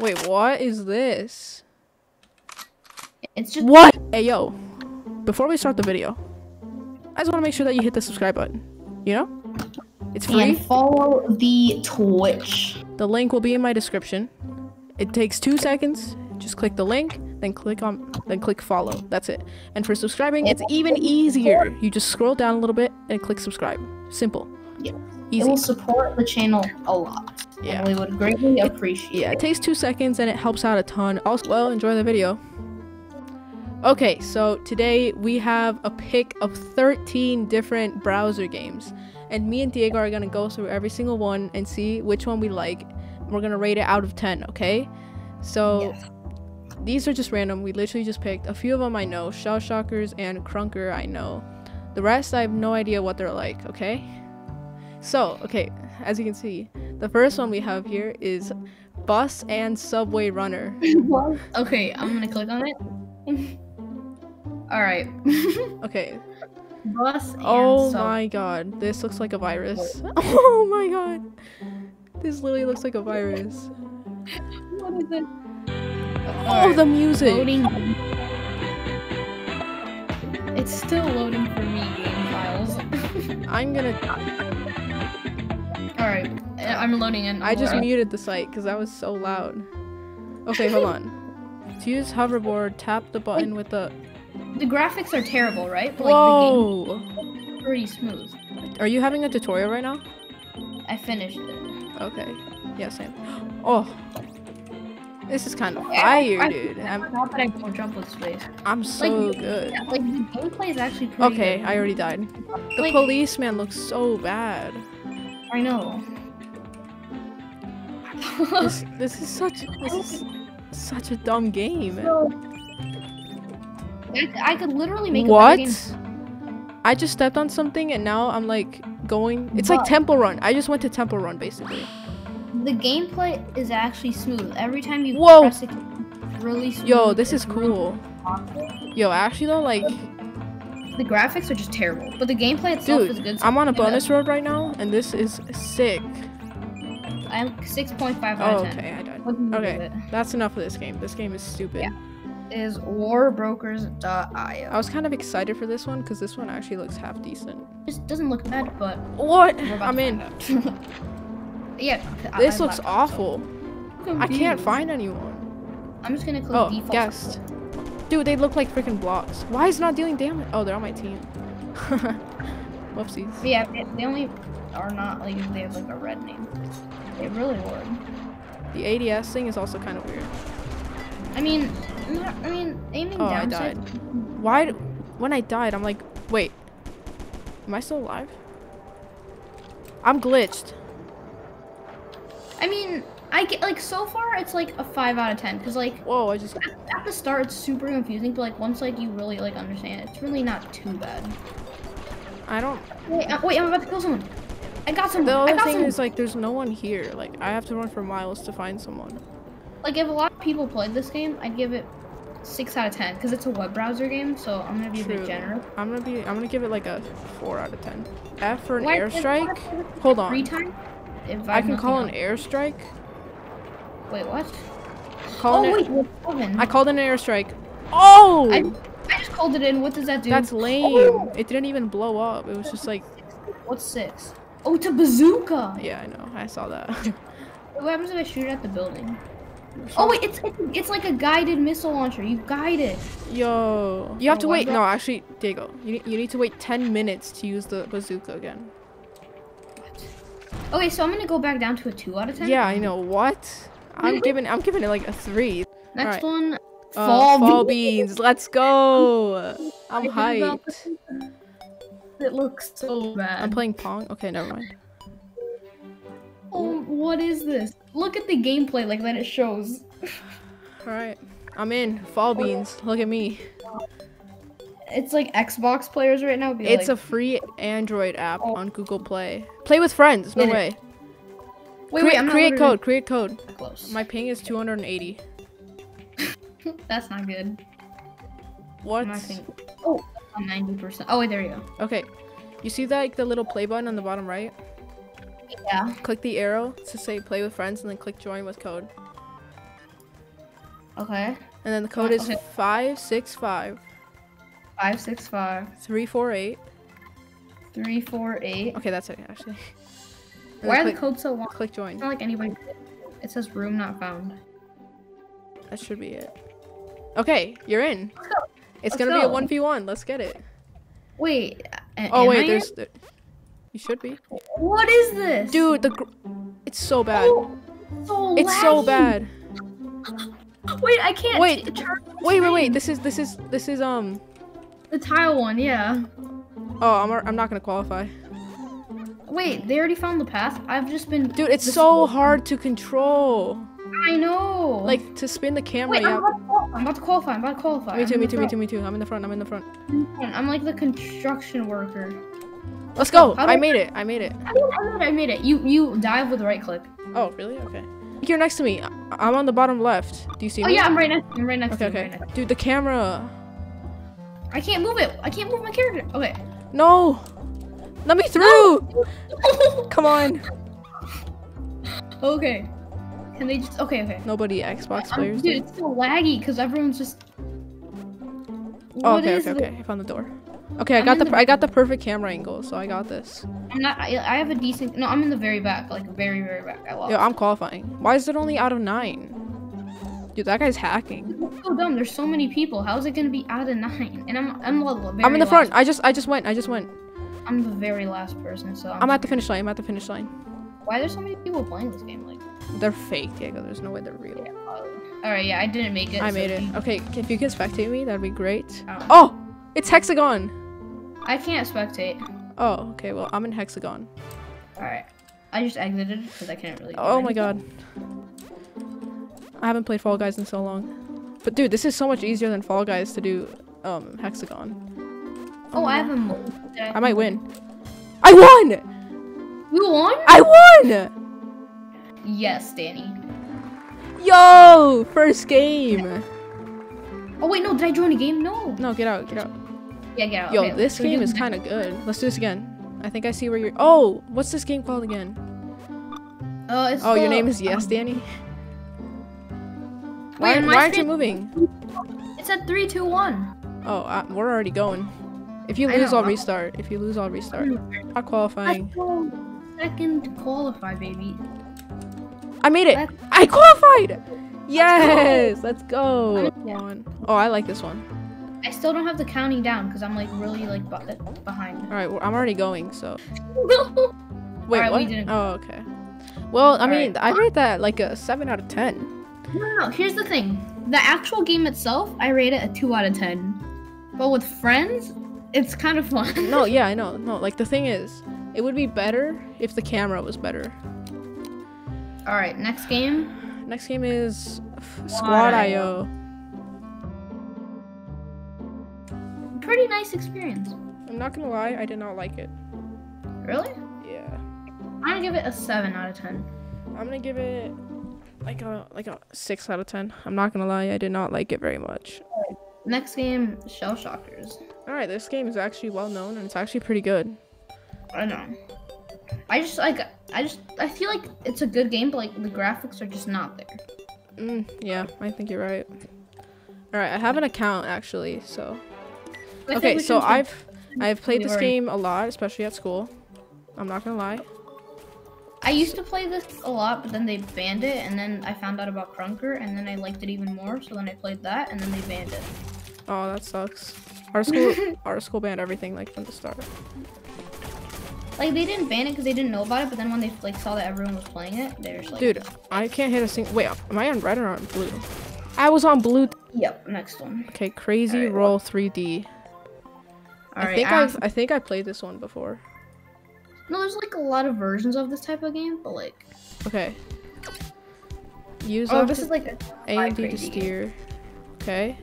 Wait, what is this? It's just What? Hey, yo. Before we start the video, I just want to make sure that you hit the subscribe button. You know? It's free. and follow the Twitch. The link will be in my description. It takes two seconds. Just click the link, then click on, then click follow. That's it. And for subscribing, it's even easier. You just scroll down a little bit and click subscribe. Simple. Yeah. It will support the channel a lot. Yeah. And we would greatly appreciate Yeah, it. it takes two seconds and it helps out a ton. Also, well, enjoy the video. Okay, so today we have a pick of 13 different browser games. And me and Diego are gonna go through every single one and see which one we like. We're gonna rate it out of 10, okay? So Yes. these are just random. We literally just picked. A few of them I know. Shell Shockers and Krunker I know. The rest I have no idea what they're like, okay? So, okay, as you can see, the first one we have here is Bus and Subway Runner. okay, I'm gonna click on it. Alright. Okay. Bus and Oh sub- my god, this looks like a virus. Oh my god. This literally looks like a virus. What is it? Oh, the music. Loading. It's still loading for me game files. I'm gonna. Alright, I- I'm loading in. I just muted the site because that was so loud. Okay, hold on. To use hoverboard, tap the button with the. The graphics are terrible, right? But, like Whoa! the game is pretty smooth. Are you having a tutorial right now? I finished it. Okay. Yeah, same. Oh. This is kind of fire, I- dude. I I'm, forgot that I don't jump with space. I'm so Like, good. Yeah, like the gameplay is actually pretty Okay, good. I already died. The Like- policeman looks so bad. I know. This, this is such this is such a dumb game. So, I, I could literally make a What? I just stepped on something and now I'm like going. It's like Temple Run. I just went to Temple Run basically. The gameplay is actually smooth. Every time you Whoa. press it, really smooth. Yo, this is cool. awesome. Yo, actually though, like, The graphics are just terrible, but the gameplay itself is dude, good. I'm on a bonus road right now and this is sick. I'm 6.5 out Oh, of 10. okay, I died. Okay. That's enough of this game. This game is stupid. Yeah. Is warbrokers.io. I was kind of excited for this one because this one actually looks half decent. It doesn't look bad, but What? I'm in. yeah. This I looks awful. so- I can't find anyone. I'm just gonna click Oh, default. guest. Dude, they look like freaking blocks. Why is it not dealing damage? Oh, they're on my team. Whoopsies. Yeah, they- they only are not like they have like a red name. They really would. The ADS thing is also kind of weird. I mean, not, I mean, aiming Oh, I down. died. Why? When I died, I'm like, wait. Am I still alive? I'm glitched. I mean, I get like so far it's like a five out of ten because like Whoa, I just. at, at the start it's super confusing, but like once like you really like understand, it, it's really not too bad. I don't. Wait, uh, wait, I'm about to kill someone. I got someone. The I got thing someone. is, like, there's no one here. Like, I have to run for miles to find someone. Like if a lot of people played this game, I'd give it six out of ten because it's a web browser game. So I'm gonna be a bit generous. I'm gonna be. I'm gonna give it like a four out of ten. F for an airstrike. Hold Free on. time. If I can call an airstrike. Wait, what? Call oh wait, I called an airstrike. Oh! I, I called it in. What does that do? That's lame. Oh! It didn't even blow up. It was just like, What's six? Oh, it's a bazooka. yeah, I know. I saw that. What happens if I shoot it at the building? Oh wait, it's it's, like a guided missile launcher. You guide it. Yo. You have Oh, to wait. No, actually, Diego, you, need- you need to wait 10 minutes to use the bazooka again. What? Okay, so I'm gonna go back down to a two out of ten. Yeah, I know. What? I'm giving I'm giving it like a 3. Next Alright. one, Uh, fall, fall Be- beans. Let's go. I'm I heard about hyped. It looks so bad. I'm playing Pong. Okay, never mind. Oh, what is this? Look at the gameplay like that it shows. All right. I'm in. Fall beans. Look at me. It's like Xbox players right now. It's a free Android app Oh. on Google Play. Play with friends. No it. way. wait, create wait, I'm create code. Create code. Close. My ping is 280. That's not good. What? I'm not think- Oh, I'm 90%. Oh, wait, there you go. Okay. You see that like the little play button on the bottom right? Yeah. Click the arrow to say play with friends and then click join with code. Okay. And then the code is okay. 565 Five six five 348. three four eight. Okay, that's it actually. And Why are the click, codes so long? click join. It's not like anybody. It says room not found. That should be it. Okay, you're in. Let's go. It's Let's gonna be a 1v1. Let's get it. Wait. Oh am I wait, there's there, you should be. What is this? Dude, the gr- it's so bad. Oh, so it's so bad. Wait, I can't. Wait, Wait, wait, wait. This is this is this is um The tile one, yeah. Oh, I'm I'm not going to qualify. Wait, they already found the path. I've just been. Dude, it's so hard to control. I mm. know. Like to spin the camera, Wait, I'm about, to qualify. I'm about to qualify. I'm about to qualify. Me I'm too, in me too, me too, me too. I'm in the front. I'm in the front. I'm like the construction worker. Let's go. I I- made it. I made it. I made it. I made it. I made it. You you dive with right click. Oh, really? Okay. You're next to me. I'm on the bottom left. Do you see Oh me? yeah, I'm right next. I'm right next Okay, to you. okay. Right. Dude, the camera. I can't move it. I can't move my character. Okay. No. Let me through. Come on. okay. Can they just? Okay, okay. Nobody Xbox Um, players. dude, do. it's so laggy because everyone's just. Oh, What okay, okay, okay. I found the door. Okay, I got the the- I got the perfect camera angle, so I got this. I'm not. I, I have a decent. No, I'm in the very back, like very, very back. I lost. Yo, I'm qualifying. Why is it only out of nine? Dude, that guy's hacking. It's so dumb. There's so many people. How is it gonna be out of nine? And I'm I'm I'm in the front. last- I just I just went. I just went. I'm the very last person. So I'm, I'm at the finish line. I'm at the finish line. Why are there so many people playing this game? Like. They're fake, Diego. There's no way they're real. Yeah, All right. Yeah, I didn't make it. I so made it. you- Okay, if you can spectate me, that'd be great. Oh. Oh, it's hexagon. I can't spectate. Oh, okay. Well, I'm in hexagon. All right. I just exited because I can't really. Oh my god. I haven't played Fall Guys in so long. But dude, this is so much easier than Fall Guys to do um hexagon. Oh, I have a. I might win. I won! You won? I won! Yes, Danny. Yo, first game. Oh wait, no. Did I join a game? No. No, get out, get out. Yeah, get out. Yo, Okay, this game is kind of good. Let's do this again. I think I see where you're. Oh, what's this game called again? Uh, it's Oh, your name is Yes, um, Danny. Wait, Why, aren't you moving? It said three, two, one. Oh, uh, we're already going. If you lose, I'll restart. If you lose, I'll restart. Not qualifying. Go. Second to qualify, baby. I made it. Let's- I qualified. Yes, let's go. I'm- Come on. Oh, I like this one. I still don't have the counting down because I'm like really like uh, behind. All right, well, I'm already going. So no. wait, Alright, what? we didn't- Oh, okay. Well, I All mean, right. I rate that like a seven out of ten. no, no. Here's the thing. The actual game itself, I rate it a two out of ten. But with friends, it's kind of fun. No, yeah, I know. No, like the thing is, it would be better if the camera was better. All right, next game. Next game is Squad. IO. Pretty nice experience. I'm not gonna lie, I did not like it. Really? Yeah, I'm gonna give it a seven out of ten. I'm gonna give it like a like a six out of ten. I'm not gonna lie, I did not like it very much. Next game, Shell Shockers. All right, this game is actually well known and it's actually pretty good. I know. I just like I just I feel like it's a good game, but like the graphics are just not there. Mm, yeah, I think you're right. All right, I have an account actually, so I okay. So I've I've played this game a lot, especially at school. I'm not gonna lie. I used to play this a lot, but then they banned it, and then I found out about Krunker, and then I liked it even more. So then I played that, and then they banned it. Oh, that sucks. Our school our school banned everything like from the start. Like they didn't ban it because they didn't know about it, but then when they like saw that everyone was playing it, they're just like, Dude, I can't hit a single. Wait, am I on red or on blue? I was on blue. Yep, next one. Okay, Crazy Alright, Roll 3D. All I right. think I've I think I played this one before. No, there's like a lot of versions of this type of game, but like, Okay. Use oh, this is like a and D to crazy game. steer. Okay.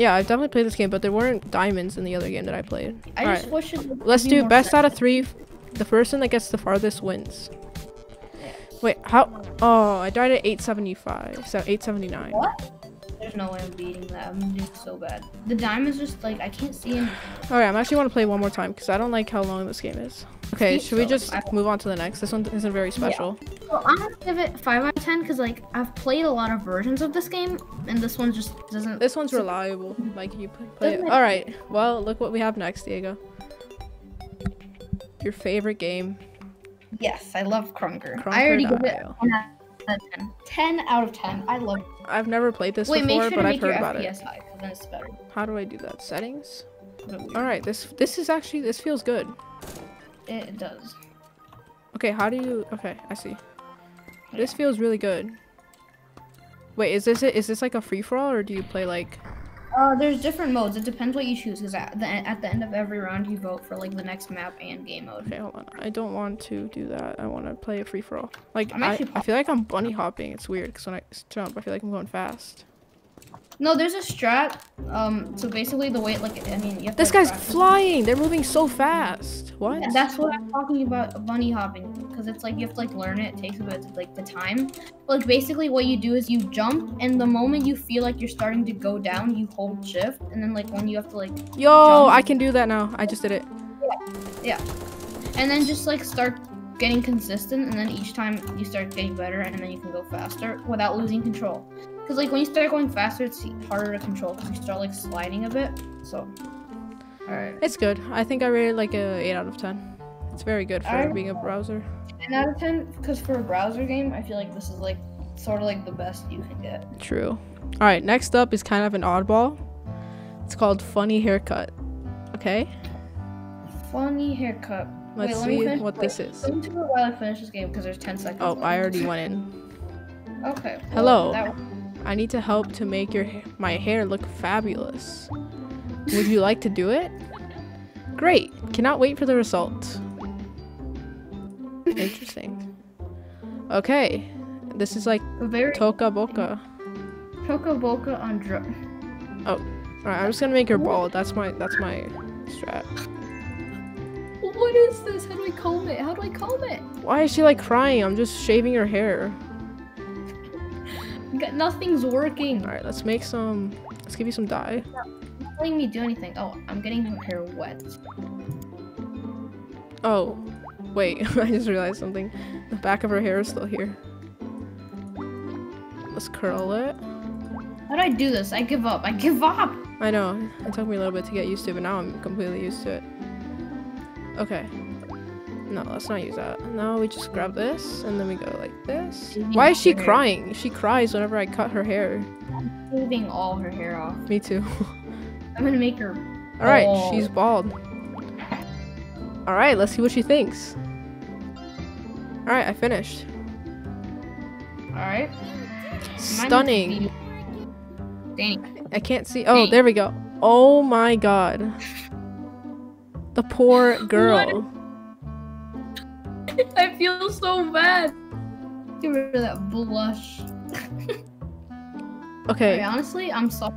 Yeah, I've definitely played this game, but there weren't diamonds in the other game that I played. I Alright. just wish it. would Let's do best out of three. The person that gets the farthest wins. Wait, how? Oh, I died at 875. So 879. What? There's no way I'm beating that. I'm doing so bad. The diamonds just like I can't see any. Alright, I'm actually want to play one more time because I don't like how long this game is. Okay, should we just move on to the next? This one isn't very special. Well, I'm gonna give it five out of ten because like I've played a lot of versions of this game, and this one just doesn't. This one's reliable. Like you play it. Doesn't it- All right. Well, look what we have next, Diego. Your favorite game. Yes, I love Krunker. Krunker I already give it Dial. 10 out of 10. 10 out of 10. I love it. I've never played this Wait, make before, sure but to I've make your heard about it. FPS high, because then it's better. How do I do that? Settings. Put it weird. All right. This this is actually this feels good. It does. Okay. How do you? Okay, I see. This feels really good. Wait, is this it? Is this like a free for all, or do you play like? Uh, there's different modes. It depends what you choose, because at the, at the end of every round, you vote for like the next map and game mode. Okay, hold on. I don't want to do that. I want to play a free for all. Like I'm I, feel like I'm bunny hopping. It's weird because when I jump, I feel like I'm going fast. No, there's a strat. Um, so basically the way, like, I mean, you have to, This guy's flying. They're moving so fast. What? And that's what I'm talking about bunny hopping because it's like you have to like learn it. It takes a bit of, like the time. But, like basically what you do is you jump and the moment you feel like you're starting to go down, you hold shift and then like when you have to like Yo, jump. I can do that now. I just did it. Yeah. yeah. And then just like start getting consistent and then each time you start getting better and then you can go faster without losing control. Because like when you start going faster, it's harder to control because you start like sliding a bit. So, all right. It's good. I think I rated like a 8 out of 10. It's very good for being a browser. 10 out of 10 because for a browser game, I feel like this is like sort of like the best you can get. True. All right, next up is kind of an oddball. It's called Funny Haircut. Okay, Funny haircut. let's let see what this is. Let me do it while I finish this game because there's 10 seconds. Oh, left. I already went in. Okay. well, Hello. I need to help to make your my hair look fabulous. Would you like to do it? Great. Cannot wait for the result. Interesting. Okay. This is like very Toca Boca. Toca Boca on drum. Oh. Alright, I'm just gonna make her bald. That's my that's my strat. What is this? How do I comb it? How do I comb it? Why is she like crying? I'm just shaving her hair. Nothing's working. Alright, let's make some let's give you some dye. Not letting me do anything. Oh, I'm getting her hair wet. Oh, wait, I just realized something. The back of her hair is still here. Let's curl it. How do I do this? I give up. I give up. I know, it took me a little bit to get used to, but now I'm completely used to it. Okay. No, let's not use that. Now we just grab this, and then we go like this. Why is she crying? She cries whenever I cut her hair. Shaving all her hair off. Me too. I'm gonna make her. Alright, she's bald. Alright, let's see what she thinks. Alright, I finished. All right. Stunning. Danny. I can't see. Oh, Hey. there we go. Oh my god. The poor girl. I feel so bad. Get rid of that blush. Okay, Okay, honestly, I'm sorry,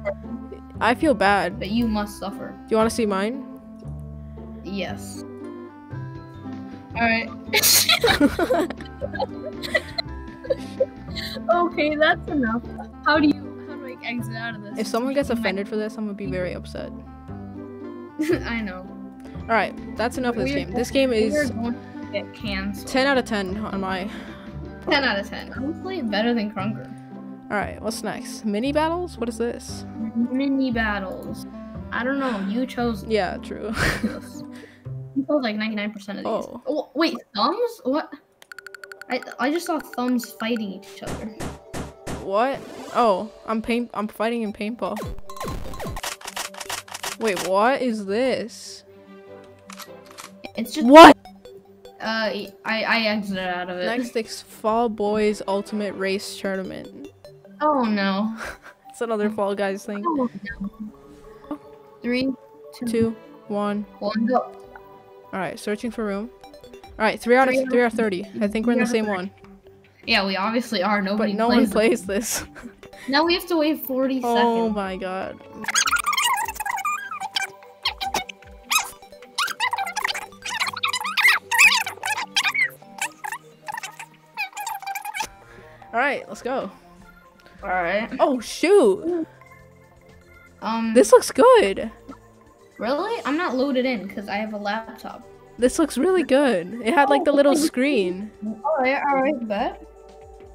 I feel bad. But you must suffer. Do you want to see mine? Yes. Alright. okay, that's enough. How do you how do I exit out of this? if someone gets offended for this, I'm gonna be very upset. I know. Alright, that's enough of this game. This game We're is going to get canceled. 10 out of 10 on my. 10 out of 10. Honestly, better than Krunker. Alright, what's next? Mini battles? What is this? Mini battles. I don't know. You chose Yeah, true. You chose like 99% of these. Oh. Oh, wait, thumbs? What? I I just saw thumbs fighting each other. what? Oh, I'm paint. I'm fighting in paintball. Wait, what is this? It's just What? Uh I I exited out of it. Next is Fall Boys Ultimate Race Tournament. Oh no. It's another Fall Guys thing. Oh no. Three, two, Two, one. one, go. All right, searching for room. All right, three out of Three out three out of thirty. I think we're in the same one, Yeah, we obviously are. Nobody but no one plays. it. plays this. Now we have to wait 40 oh seconds. Oh my god. All right, let's go. All right. Oh shoot, Um. this looks good. really? I'm not loaded in because I have a laptop. This looks really good. It had like the little screen. Alright, alright, bet.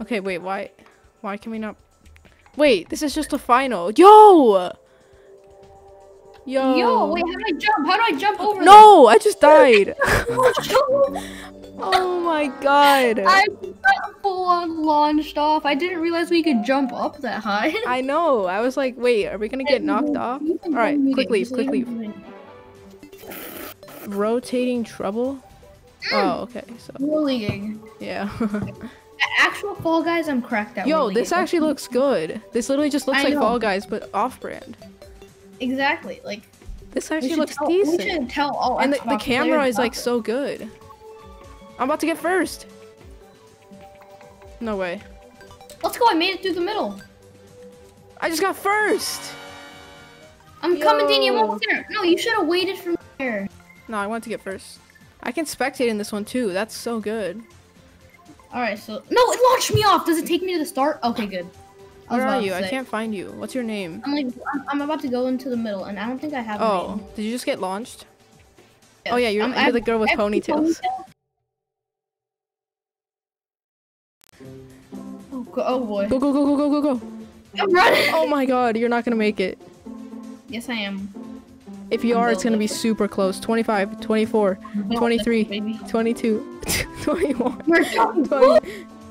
Okay, wait, why why can we not Wait, this is just the final. Yo! Yo. Yo, wait, how do I jump? How do I jump over No, I just died. oh my god. I got full on launched off. I didn't realize we could jump up that high. I know. I was like, wait, are we gonna get knocked off? Alright, quick leave, quick leave. Rotating trouble? Oh, mm. okay. So Leaguing. yeah. Actual Fall Guys, I'm cracked at. Yo, this actually looks good. This literally just looks like. Fall Guys, but off-brand. exactly like. This actually looks tell, We decent. should tell all And the, the camera is like so good. I'm about to get first. No way. Let's go! I made it through the middle. I just got first. I'm coming, Danny. I'm Yo. almost there. No, you should have waited for me there. No, I want to get first. I can spectate in this one too. That's so good. All right, so no, it launched me off. Does it take me to the start? Okay, good. I Where are you? I can't find you. What's your name? I'm like, I'm, I'm about to go into the middle, and I don't think I have. a Oh, did you just get launched? Yes. Oh yeah, you're, um, I'm- you're I the girl with I have two ponytails. Oh, boy, Go go go go go go go. I'm running. Oh my god, you're not gonna make it. Yes, I am. If you I'm are, it's gonna be super close. 25, 24, Built this, 23, 22, 21, 20,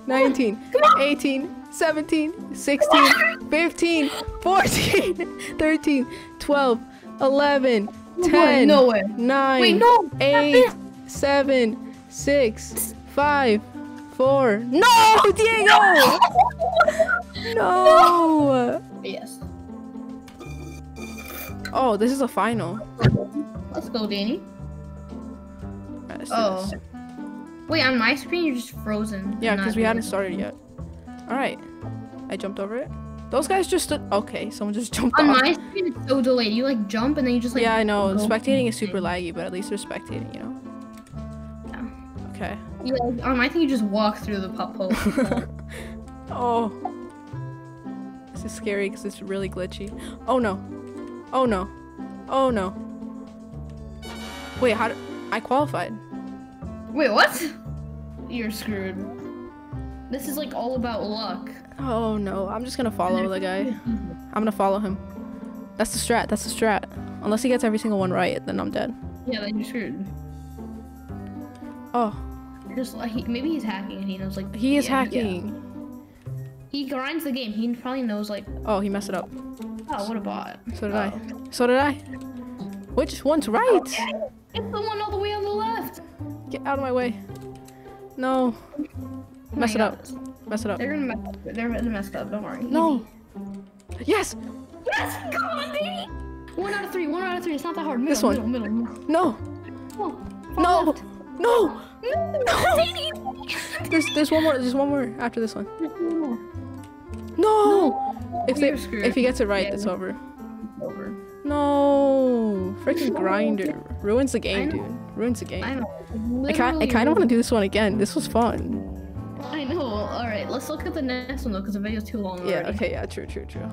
19, 18, 17, 16, 15, 14, 13, 12, 11, Oh boy, 10, no way. 9, Wait, no. 8, 7, 6, 5, 4. No, Diego! No! Yes. Oh, this is a final. Let's go, Danny. Oh. this. Wait, on my screen you're just frozen. Yeah, because we hadn't started yet. Alright. I jumped over it. Those guys just stood. Okay, someone just jumped On off. my screen it's so delayed. You like jump and then you just like. yeah, I know. Spectating is super laggy, but at least they're spectating, you know? Yeah. Okay. Yeah, um, I think you just walk through the pop hole. Oh. This is scary because it's really glitchy. Oh no. Oh no. Oh no. Wait, how did. I qualified. Wait, what? You're screwed. This is like all about luck. Oh no. I'm just gonna follow the guy. I'm gonna follow him. That's the strat. That's the strat. Unless he gets every single one right, then I'm dead. Yeah, then you're screwed. Oh, Just like he, maybe he's hacking and he knows like he is yeah, yeah. hacking. He grinds the game. He probably knows like Oh, he messed it up. oh what a bot. So did oh. I. Oh. So did I. Which one's right? It's the one all the way on the left. Get out of my way. No. Oh my Mess it God. up. Mess it up. They're gonna mess up. They're gonna mess up. Don't worry. No. Yes. Yes, come on, baby. One out of three. One out of three. It's not that hard. Middle, This one. Middle, middle, middle. No. Oh, No. left. No. No. There's there's one more. There's one more after this one. No. No. If they if he gets it right, Yeah. it's over. Over. No. Freaking grinder. Ruins the game, dude. Ruins the I game. I kind I kind of want to do this one again. This was fun. I know. All right, let's look at the next one though, because the video's too long. Yeah. already. Okay. Yeah. True. True. True.